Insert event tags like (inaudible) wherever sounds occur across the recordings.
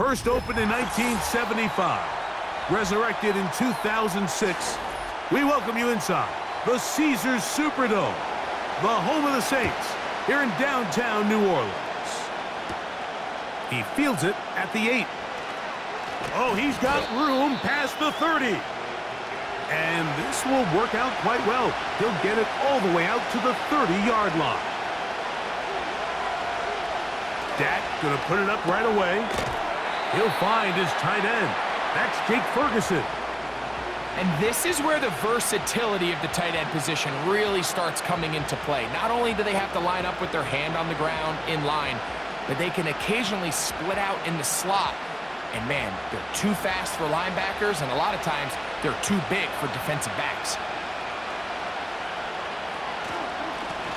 First opened in 1975, resurrected in 2006, we welcome you inside the Caesars Superdome, the home of the Saints, here in downtown New Orleans. He fields it at the 8. Oh, he's got room past the 30. And this will work out quite well. He'll get it all the way out to the 30-yard line. Dak going to put it up right away. He'll find his tight end. That's Jake Ferguson. And this is where the versatility of the tight end position really starts coming into play. Not only do they have to line up with their hand on the ground in line, but they can occasionally split out in the slot. And man, they're too fast for linebackers, and a lot of times they're too big for defensive backs.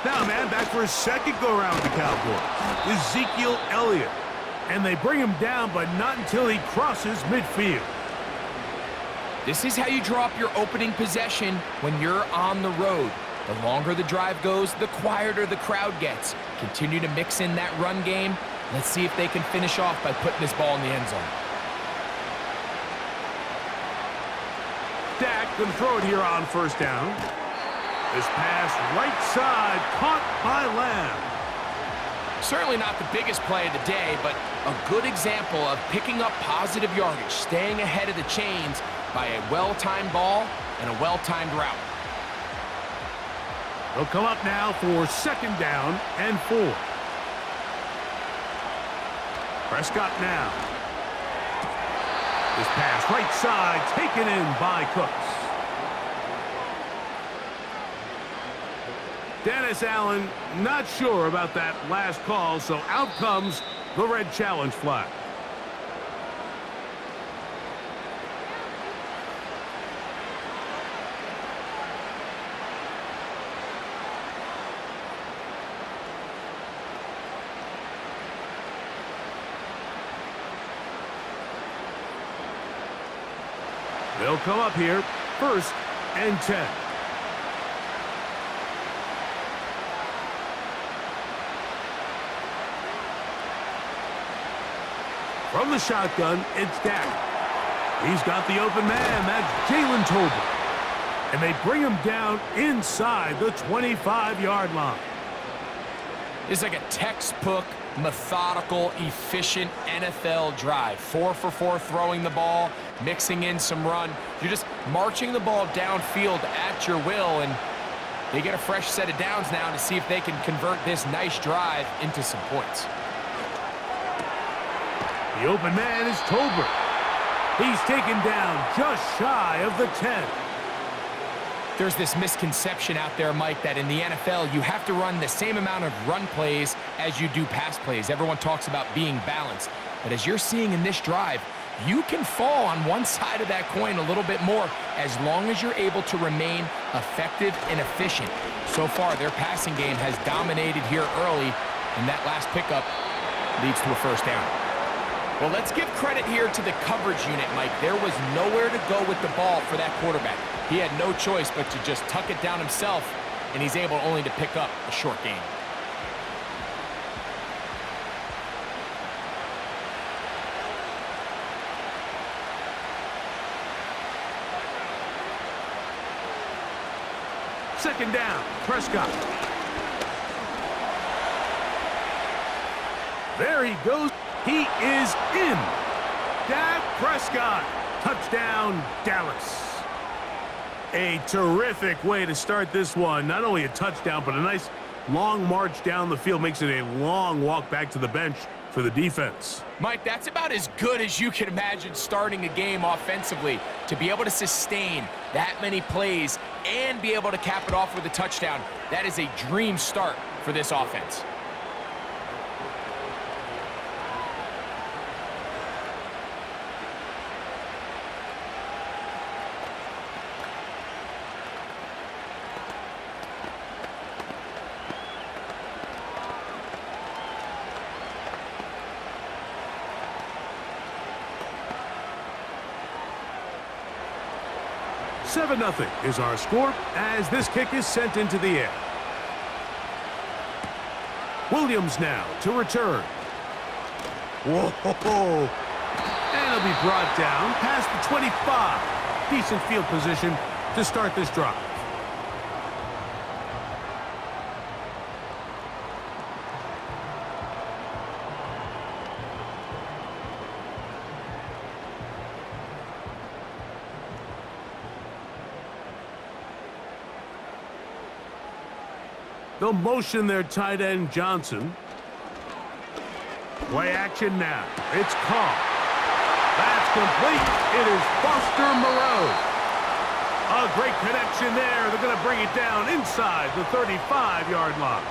Now, man, back for a second go-around with the Cowboys. Ezekiel Elliott. And they bring him down, but not until he crosses midfield. This is how you draw up your opening possession when you're on the road. The longer the drive goes, the quieter the crowd gets. Continue to mix in that run game. Let's see if they can finish off by putting this ball in the end zone. Dak can throw it here on first down. This pass right side caught by Lamb. Certainly not the biggest play of the day, but a good example of picking up positive yardage, staying ahead of the chains by a well-timed ball and a well-timed route. They'll come up now for second down and four. Prescott now. This pass right side taken in by Cooks. Dennis Allen not sure about that last call, so out comes the red challenge flag. They'll come up here first and 10. From the shotgun, it's Dak. He's got the open man. That's Jalen Tolbert. And they bring him down inside the 25-yard line. It's like a textbook, methodical, efficient NFL drive. Four for four throwing the ball, mixing in some run. You're just marching the ball downfield at your will, and they get a fresh set of downs now to see if they can convert this nice drive into some points. The open man is Tolbert. He's taken down just shy of the 10. There's this misconception out there, Mike, that in the NFL, you have to run the same amount of run plays as you do pass plays. Everyone talks about being balanced. But as you're seeing in this drive, you can fall on one (laughs) side of that coin a little bit more as long as you're able to remain effective and efficient. So far, their passing game has dominated here early, and that last pickup leads to a first down. Well, let's give credit here to the coverage unit, Mike. There was nowhere to go with the ball for that quarterback. He had no choice but to just tuck it down himself, and he's able only to pick up a short gain. Second down, Prescott. There he goes. He is in. Dak Prescott. Touchdown, Dallas. A terrific way to start this one. Not only a touchdown, but a nice long march down the field. Makes it a long walk back to the bench for the defense. Mike, that's about as good as you can imagine starting a game offensively. To be able to sustain that many plays and be able to cap it off with a touchdown, that is a dream start for this offense. Seven nothing is our score as this kick is sent into the air. Williams now to return. Whoa! And he'll be brought down past the 25. Decent field position to start this drive. They'll motion their tight end, Johnson. Play action now. It's Carr. That's complete. It is Foster Moreau. A great connection there. They're going to bring it down inside the 35-yard line.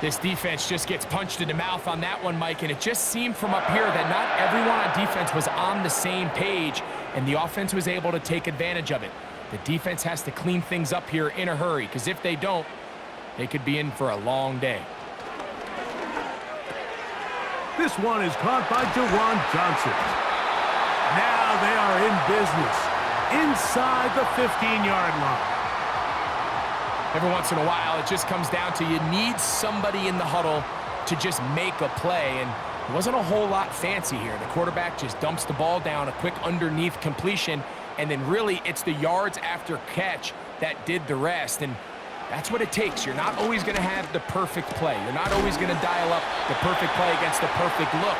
This defense just gets punched in the mouth on that one, Mike, and it just seemed from up here that not everyone on defense was on the same page, and the offense was able to take advantage of it. The defense has to clean things up here in a hurry, because if they don't, they could be in for a long day. This one is caught by Juwan Johnson. Now they are in business inside the 15-yard line. Every once in a while, it just comes down to you need somebody in the huddle to just make a play, and it wasn't a whole lot fancy here. The quarterback just dumps the ball down, a quick underneath completion, and then really it's the yards after catch that did the rest. And that's what it takes. You're not always going to have the perfect play. You're not always going to dial up the perfect play against the perfect look.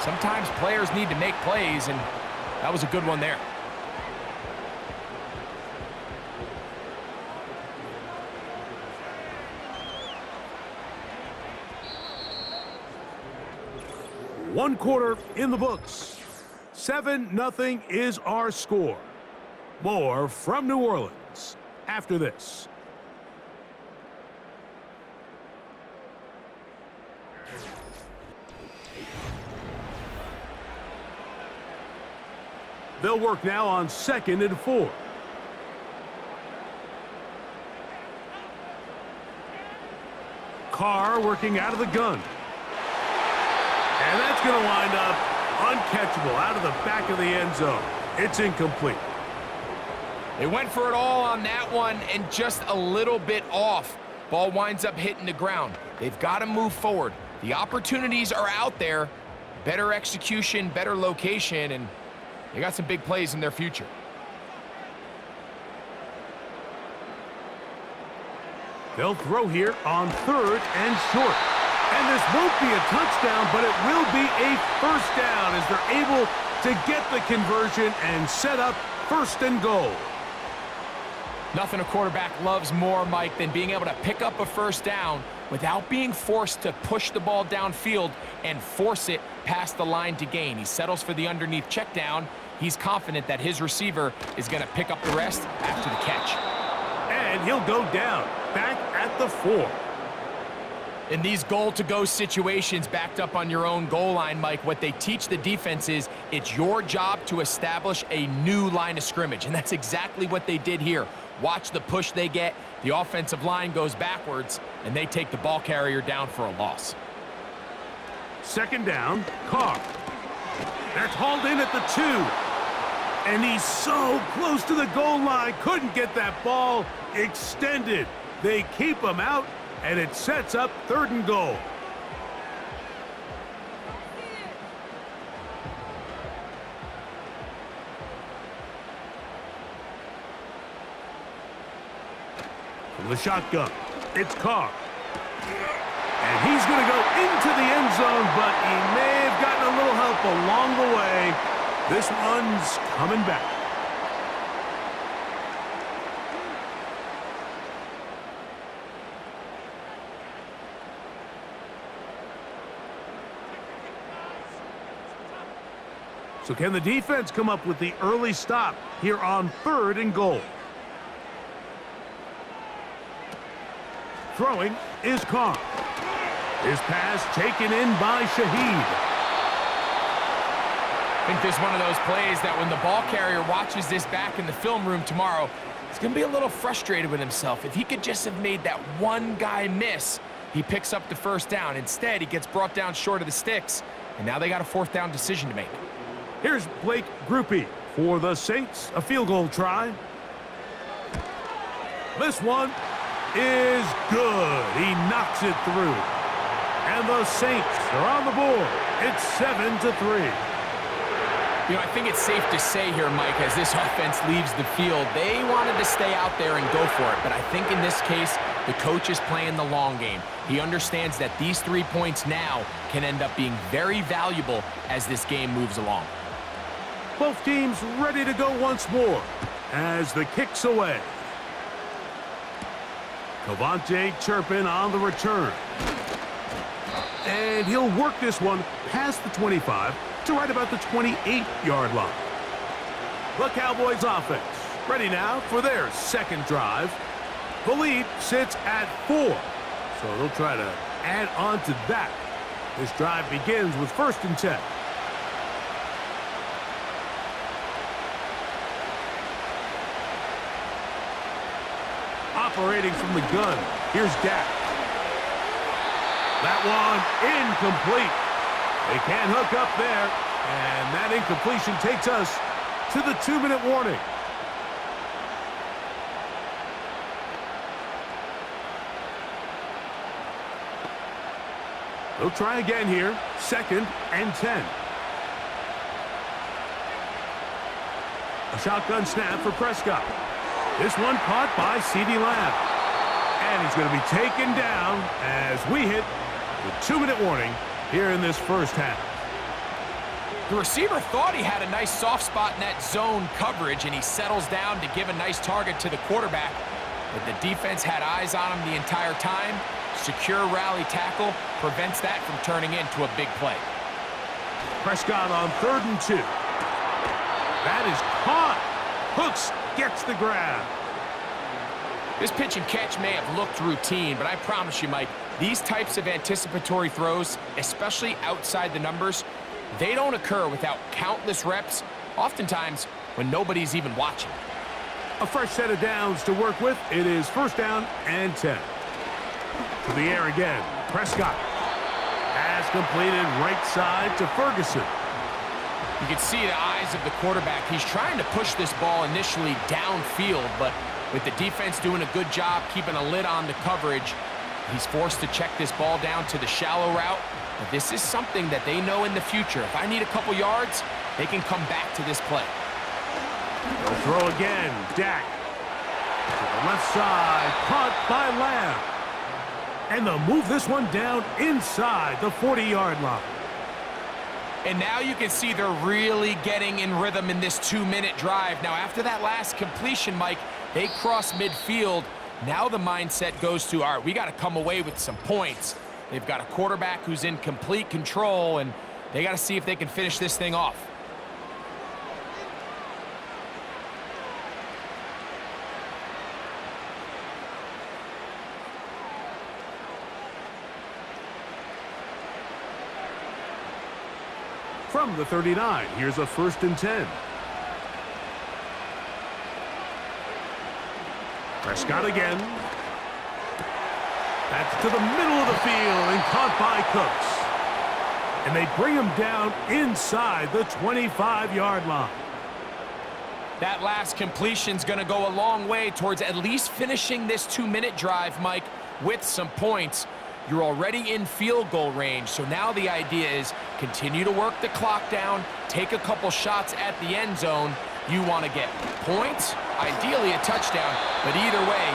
Sometimes players need to make plays, and that was a good one there. One quarter in the books. 7 nothing is our score. More from New Orleans after this. They'll work now on second and four. Carr working out of the gun. And that's going to wind up uncatchable out of the back of the end zone. It's incomplete. They went for it all on that one and just a little bit off. Ball winds up hitting the ground. They've got to move forward. The opportunities are out there. Better execution, better location, and they got some big plays in their future. They'll throw here on third and short. And this won't be a touchdown, but it will be a first down as they're able to get the conversion and set up first and goal. Nothing a quarterback loves more, Mike, than being able to pick up a first down without being forced to push the ball downfield and force it past the line to gain. He settles for the underneath check down, he's confident that his receiver is going to pick up the rest after the catch. And he'll go down, back at the four. In these goal-to-go situations backed up on your own goal line, Mike, what they teach the defense is it's your job to establish a new line of scrimmage, and that's exactly what they did here. Watch the push they get. The offensive line goes backwards, and they take the ball carrier down for a loss. Second down, Carr. They're called in at the two. And he's so close to the goal line. Couldn't get that ball extended. They keep him out, and it sets up third and goal. From the shotgun, it's Carr. He's going to go into the end zone, but he may have gotten a little help along the way. This one's coming back. So can the defense come up with the early stop here on third and goal? Throwing is Carr. His pass taken in by Shaheed. I think this is one of those plays that when the ball carrier watches this back in the film room tomorrow, he's going to be a little frustrated with himself. If he could just have made that one guy miss, he picks up the first down. Instead, he gets brought down short of the sticks, and now they got a fourth down decision to make. Here's Blake Grupe for the Saints. A field goal try. This one is good. He knocks it through. And the Saints are on the board. It's 7 to three. You know, I think it's safe to say here, Mike, as this (laughs) offense leaves the field, they wanted to stay out there and go for it. But I think in this case, the coach is playing the long game. He understands that these three points now can end up being very valuable as this game moves along. Both teams ready to go once more as the kick's away. KaVontae Turpin on the return. And he'll work this one past the 25 to right about the 28-yard line. The Cowboys offense ready now for their second drive. The lead sits at four, so they'll try to add on to that. This drive begins with first and 10. Operating from the gun, here's Dak. That one incomplete. They can't hook up there, and that incompletion takes us to the two-minute warning. They'll try again here, second and 10. A shotgun snap for Prescott. This one caught by CeeDee Lamb. And he's going to be taken down as we hit the two-minute warning here in this first half. The receiver thought he had a nice soft spot in that zone coverage, and he settles down to give a nice target to the quarterback. But the defense had eyes on him the entire time. Secure rally tackle prevents that from turning into a big play. Prescott on third and two. That is caught. Cooks gets the grab. This pitch and catch may have looked routine, but I promise you, Mike, these types of anticipatory throws, especially outside the numbers, they don't occur without countless reps, oftentimes when nobody's even watching. A fresh set of downs to work with. It is first down and 10. To the air again. Prescott has completed right side to Ferguson. You can see the eyes of the quarterback. He's trying to push this ball initially downfield, but with the defense doing a good job keeping a lid on the coverage, He's forced to check this ball down to the shallow route. But this is something that they know in the future. If I need a couple yards, they can come back to this play. They'll throw again. Dak. To the left side. Caught by Lamb. And they'll move this one down inside the 40-yard line. And now you can see they're really getting in rhythm in this two-minute drive. Now, after that last completion, Mike, they cross midfield now the mindset goes to, all right, we got to come away with some points. They've got a quarterback who's in complete control, and they got to see if they can finish this thing off. From the 39, here's a first and 10. Prescott again. That's to the middle of the field and caught by Cooks. And they bring him down inside the 25-yard line. That last completion's going to go a long way towards at least finishing this two-minute drive, Mike, with some points. You're already in field goal range, so now the idea is continue to work the clock down, take a couple shots at the end zone. You want to get points, ideally a touchdown, but either way,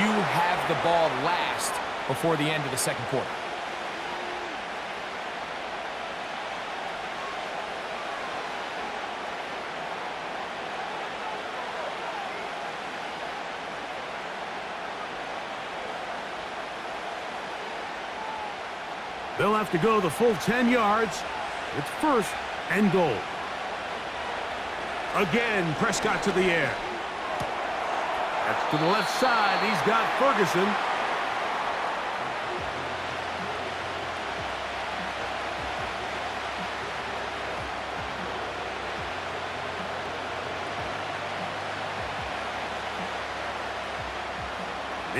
you have the ball last before the end of the second quarter. They'll have to go the full 10 yards. It's first and goal. Again, Prescott to the air. That's to the left side. He's got Ferguson.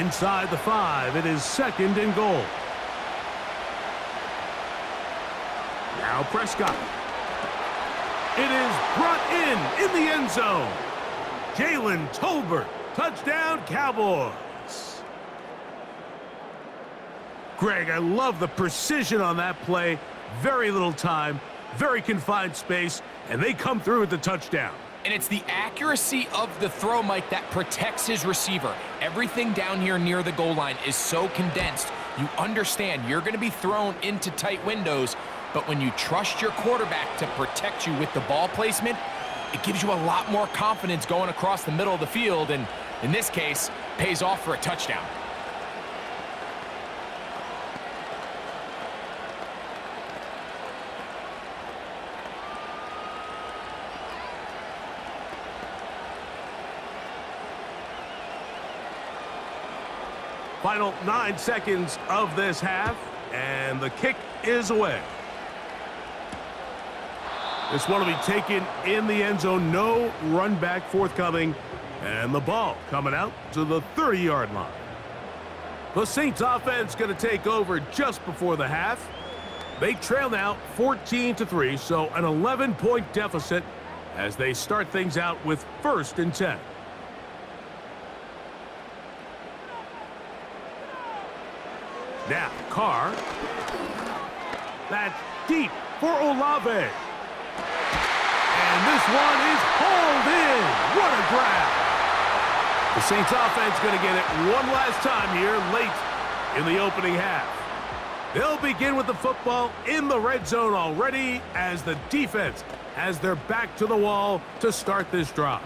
Inside the five, it is second and goal. Now Prescott. It is brought in in the end zone. Jalen Tolbert, touchdown Cowboys. Greg, I love the precision on that play. Very little time, very confined space, and they come through with the touchdown. And it's the accuracy of the throw, Mike, that protects his receiver. Everything down here near the goal line is so condensed. You understand you're going to be thrown into tight windows, but when you trust your quarterback to protect you with the ball placement, it gives you a lot more confidence going across the middle of the field, and in this case, pays off for a touchdown. Final nine seconds of this half, and the kick is away. This one will be taken in the end zone. No run back forthcoming. And the ball coming out to the 30-yard line. The Saints offense going to take over just before the half. They trail now 14 to 3, so an 11-point deficit as they start things out with first and 10. Now, Carr. That's deep for Olave. And this one is hauled in. What a grab. The Saints offense going to get it one last time here late in the opening half. They'll begin with the football in the red zone already as the defense has their back to the wall to start this drive.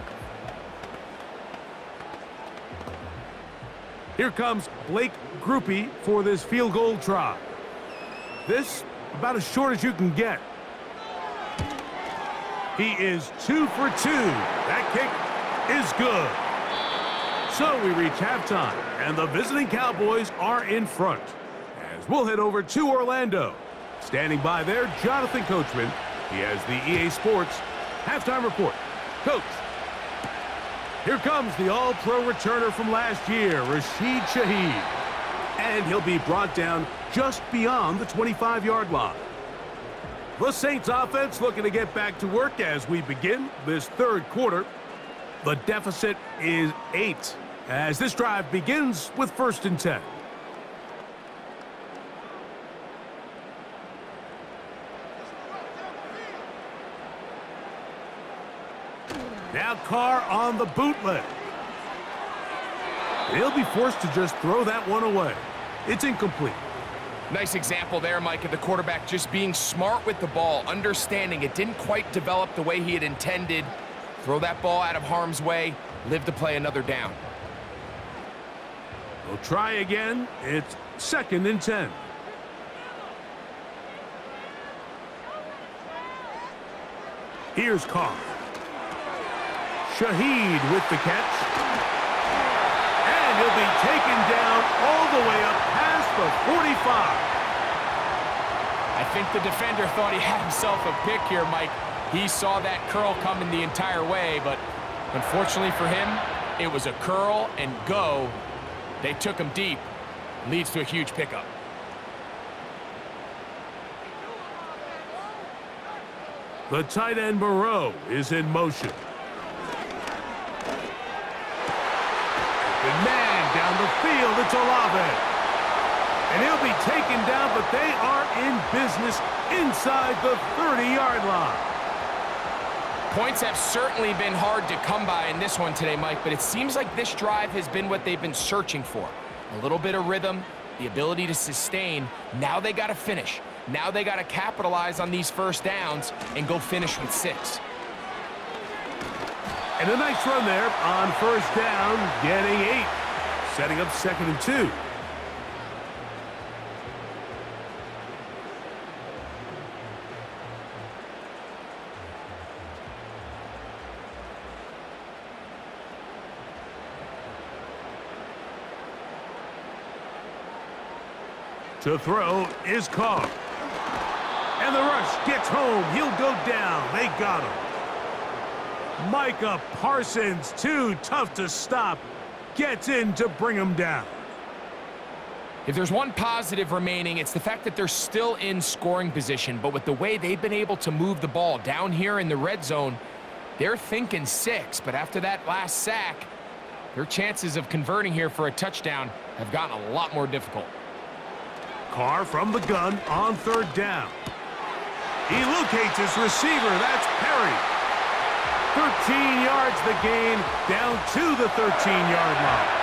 Here comes Blake Grupe for this field goal try. This about as short as you can get. He is two for two. That kick is good. So we reach halftime, and the visiting Cowboys are in front. As we'll head over to Orlando. Standing by there, Jonathan Coachman. He has the EA Sports halftime report. Coach. Here comes the all-pro returner from last year, Rashid Shaheed. And he'll be brought down just beyond the 25-yard line. The Saints offense looking to get back to work as we begin this third quarter. The deficit is eight as this drive begins with first and 10. Now Carr on the bootleg. He'll be forced to just throw that one away. It's incomplete. Nice example there, Mike, of the quarterback just being smart with the ball, understanding it didn't quite develop the way he had intended. Throw that ball out of harm's way, live to play another down. We'll try again. It's second and 10. Here's Carr. Shaheed with the catch. And he'll be taken down all the way up past the 45. I think the defender thought he had himself a pick here, Mike. He saw that curl coming the entire way, but unfortunately for him, it was a curl and go. They took him deep. Leads to a huge pickup. The tight end Moreau is in motion. The man down the field, it's Olave. And he'll be taken down, but they are in business inside the 30-yard line. Points have certainly been hard to come by in this one today, Mike, but it seems like this drive has been what they've been searching for. A little bit of rhythm, the ability to sustain. Now they got to finish. Now they got to capitalize on these first downs and go finish with six. And a nice run there on first down, getting eight. Setting up second and two. To throw is caught. And the rush gets home. He'll go down. They got him. Micah Parsons, too tough to stop, gets in to bring him down. If there's one positive remaining, it's the fact that they're still in scoring position. But with the way they've been able to move the ball down here in the red zone, they're thinking six. But after that last sack, their chances of converting here for a touchdown have gotten a lot more difficult. Carr from the gun on third down. He locates his receiver. That's Perry. 13 yards the gain, down to the 13-yard line.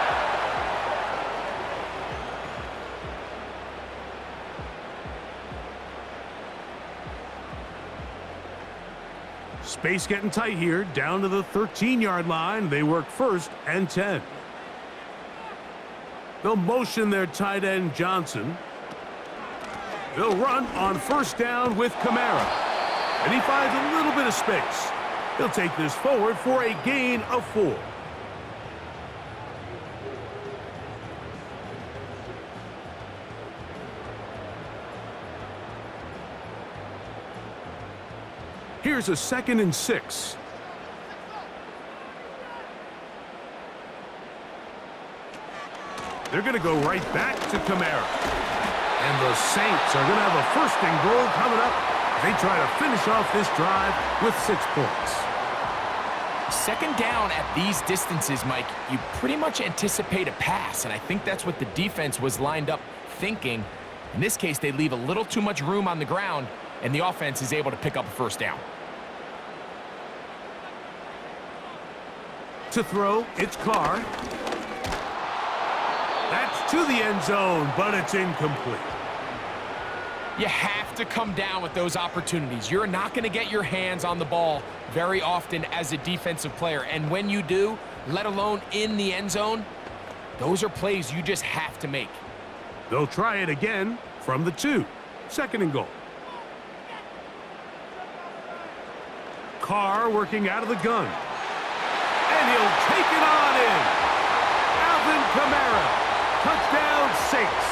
Space getting tight here, down to the 13-yard line. They work first and 10. They'll motion their tight end, Johnson. They'll run on first down with Kamara. And he finds a little bit of space. He'll take this forward for a gain of four. Here's a second and six. They're going to go right back to Kamara. And the Saints are going to have a first and goal coming up. They try to finish off this drive with six points. Second down at these distances, Mike, you pretty much anticipate a pass, and I think that's what the defense was lined up thinking. In this case, they leave a little too much room on the ground, and the offense is able to pick up a first down. To throw, it's Carr. That's to the end zone, but it's incomplete. You have to come down with those opportunities. You're not going to get your hands on the ball very often as a defensive player. And when you do, let alone in the end zone, those are plays you just have to make. They'll try it again from the two. Second and goal. Carr working out of the gun. And he'll take it on in. Alvin Kamara. Touchdown, Saints.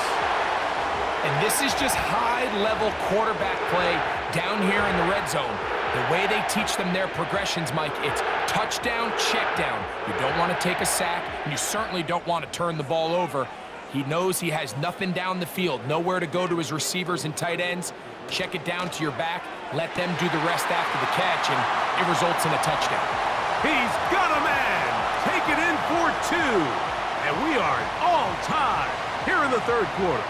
And this is just high-level quarterback play down here in the red zone. The way they teach them their progressions, Mike, it's touchdown, check down. You don't want to take a sack, and you certainly don't want to turn the ball over. He knows he has nothing down the field, nowhere to go to his receivers and tight ends. Check it down to your back, let them do the rest after the catch, and it results in a touchdown. He's got a man. Take it in for two. And we are all tied here in the third quarter.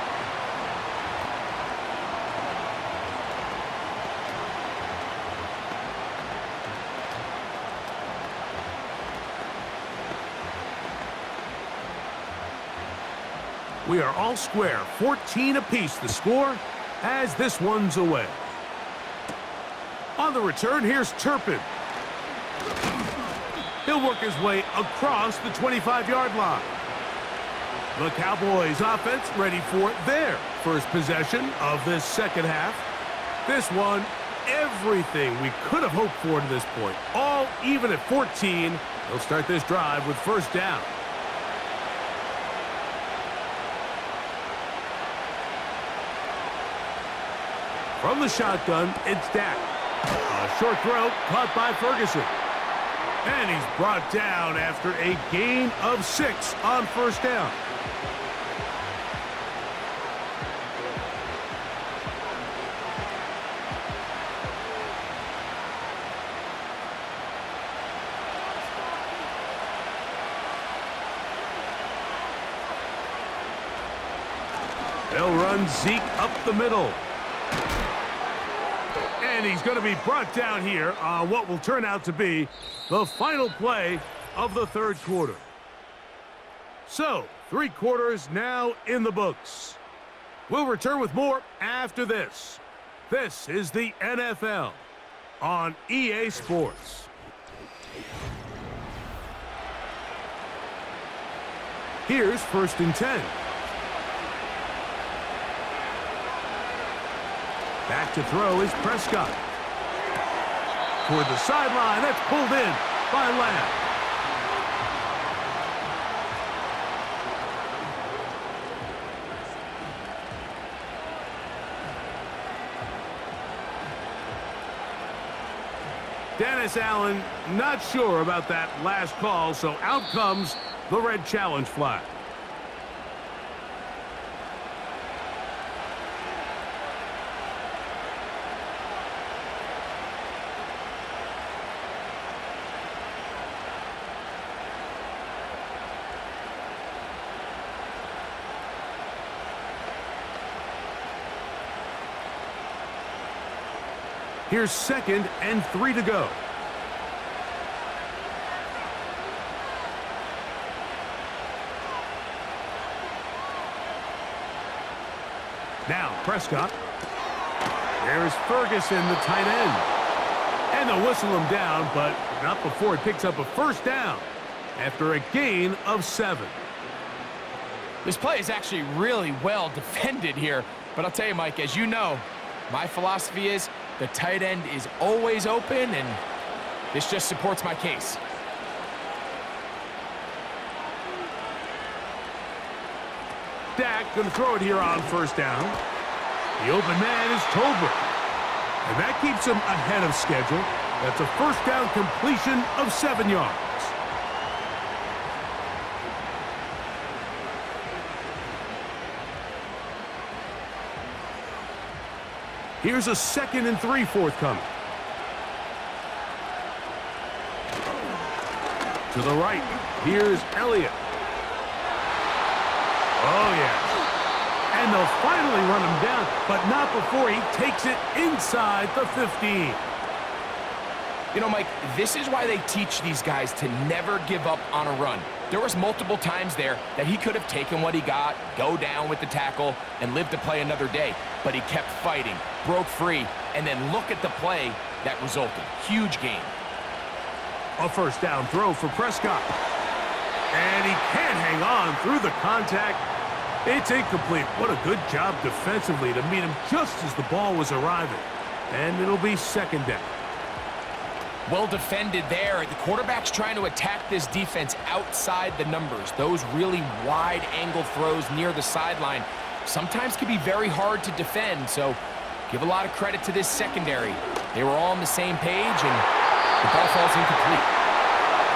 We are all square, 14 apiece the score as this one's away. On the return, here's Turpin. He'll work his way across the 25-yard line. The Cowboys offense ready for their first possession of this second half. This one, everything we could have hoped for to this point. All even at 14. They'll start this drive with first down. From the shotgun, it's Dak. A short throw caught by Ferguson. And he's brought down after a gain of six on first down. They'll run Zeke up the middle. And he's going to be brought down here on what will turn out to be the final play of the third quarter. So, three quarters now in the books. We'll return with more after this. This is the NFL on EA Sports. Here's first and 10. Back to throw is Prescott. Toward the sideline, that's pulled in by Lamb. Dennis Allen not sure about that last call, so out comes the red challenge flag. Here's second and three to go. Prescott. There's Ferguson, the tight end. And they'll whistle him down, but not before he picks up a first down after a gain of seven. This play is actually really well (laughs) defended here. But I'll tell you, Mike, as you know, my philosophy is the tight end is always open, and this just supports my case. Dak going to throw it here on first down. The open man is Tolbert. And that keeps him ahead of schedule. That's a first down completion of seven yards. Here's a second and three forthcoming. To the right, here's Elliott. Oh, yeah. And they'll finally run him down, but not before he takes it inside the 15. You know, Mike, this is why they teach these guys to never give up on a run. There was multiple times there that he could have taken what he got, go down with the tackle, and live to play another day. But he kept fighting, broke free, and then look at the play that resulted. Huge game. A first down throw for Prescott. And he can't hang on through the contact. It's incomplete. What a good job defensively to meet him just as the ball was arriving. And it'll be second down. Well defended there. The quarterback's trying to attack this defense outside the numbers. Those really wide angle throws near the sideline sometimes can be very hard to defend, so give a lot of credit to this secondary. They were all on the same page, and the ball falls incomplete.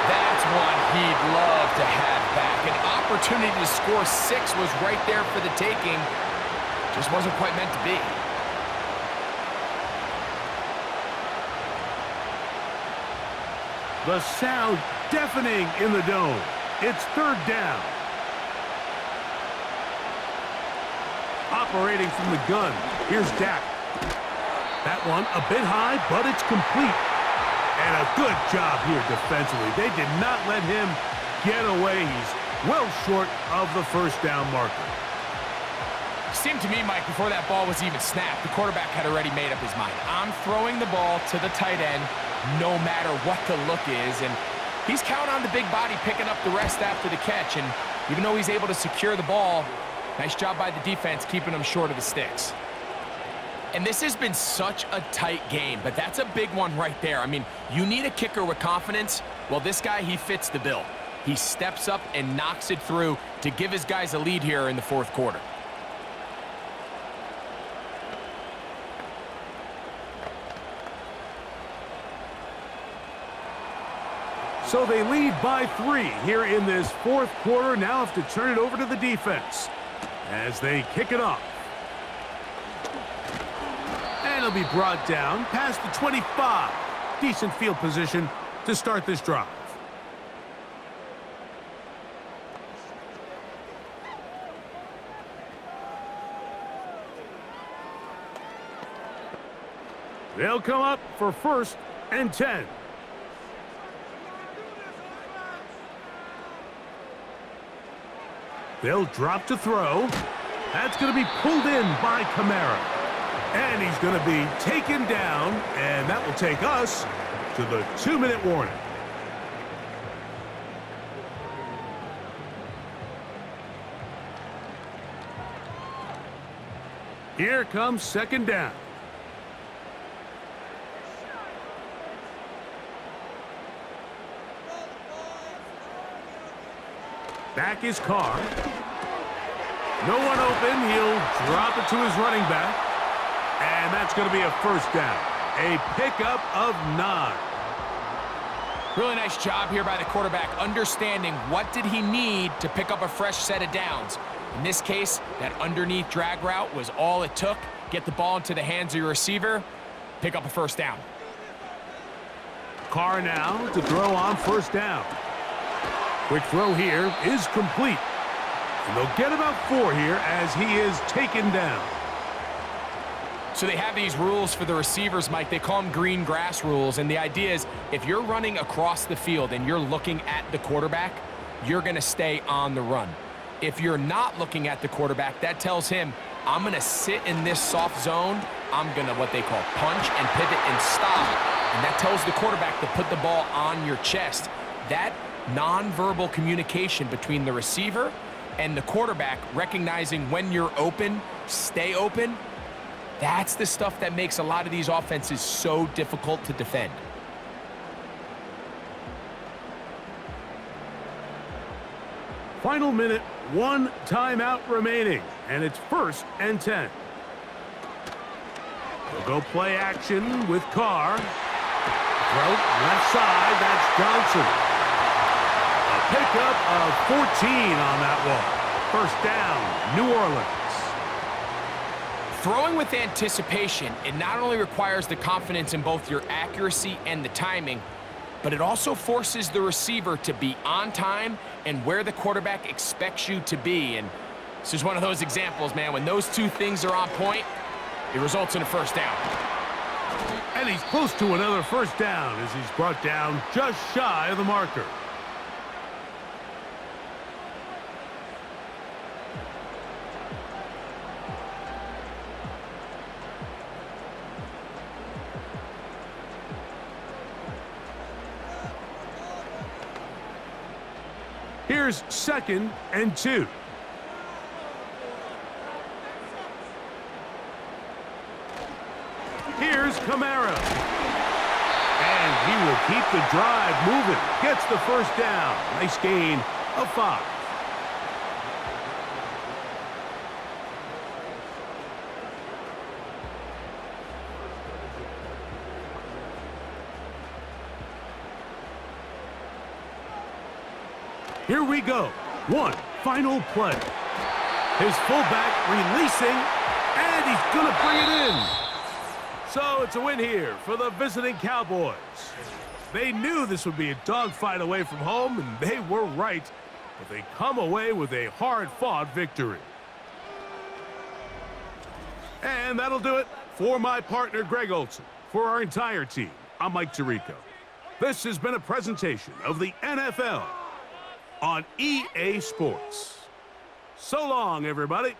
That's one he'd love to have back. An opportunity to score six was right there for the taking. Just wasn't quite meant to be. The sound deafening in the dome. It's third down. Operating from the gun, here's Dak. That one a bit high, but it's complete. And a good job here defensively. They did not let him get away. He's well short of the first down marker. Seemed to me, Mike, before that ball was even snapped, the quarterback had already made up his mind. I'm throwing the ball to the tight end no matter what the look is. And he's counting on the big body picking up the rest after the catch. And even though he's able to secure the ball, nice job by the defense keeping him short of the sticks. And this has been such a tight game, but that's a big one right there. I mean, you need a kicker with confidence. Well, this guy, he fits the bill. He steps up and knocks it through to give his guys a lead here in the fourth quarter. So they lead by three here in this fourth quarter. Now have to turn it over to the defense as they kick it off. And it'll be brought down past the 25. Decent field position to start this drive. They'll come up for first and 10. They'll drop to throw. That's going to be pulled in by Kamara. And he's going to be taken down, and that will take us to the two-minute warning. Here comes second down. Back is Carr. No one open. He'll drop it to his running back. And that's going to be a first down. A pickup of nine. Really nice job here by the quarterback, understanding what did he need to pick up a fresh set of downs. In this case, that underneath drag route was all it took. Get the ball into the hands of your receiver, pick up a first down. Carr now to throw on first down. Quick throw here is complete. And they'll get about four here as he is taken down. So they have these rules for the receivers, Mike. They call them green grass rules. And the idea is if you're running across the field and you're looking at the quarterback, you're going to stay on the run. If you're not looking at the quarterback, that tells him, I'm going to sit in this soft zone. I'm going to what they call punch and pivot and stop. And that tells the quarterback to put the ball on your chest. That nonverbal communication between the receiver and the quarterback, recognizing when you're open, stay open, that's the stuff that makes a lot of these offenses so difficult to defend. Final minute, one timeout remaining, and it's first and 10. We'll go play action with Carr. Throw left side, that's Johnson. Pickup of 14 on that one. First down, New Orleans. Throwing with anticipation, it not only requires the confidence in both your accuracy and the timing, but it also forces the receiver to be on time and where the quarterback expects you to be. And this is one of those examples, man. When those two things are on point, it results in a first down. And he's close to another first down as he's brought down just shy of the marker. Here's second and two. Here's Kamara. And he will keep the drive moving. Gets the first down. Nice gain of five. Here we go. One final play. His fullback releasing, and he's going to bring it in. So it's a win here for the visiting Cowboys. They knew this would be a dogfight away from home, and they were right. But they come away with a hard-fought victory. And that'll do it for my partner, Greg Olsen. For our entire team, I'm Mike Tirico. This has been a presentation of the NFL on EA Sports. So long, everybody.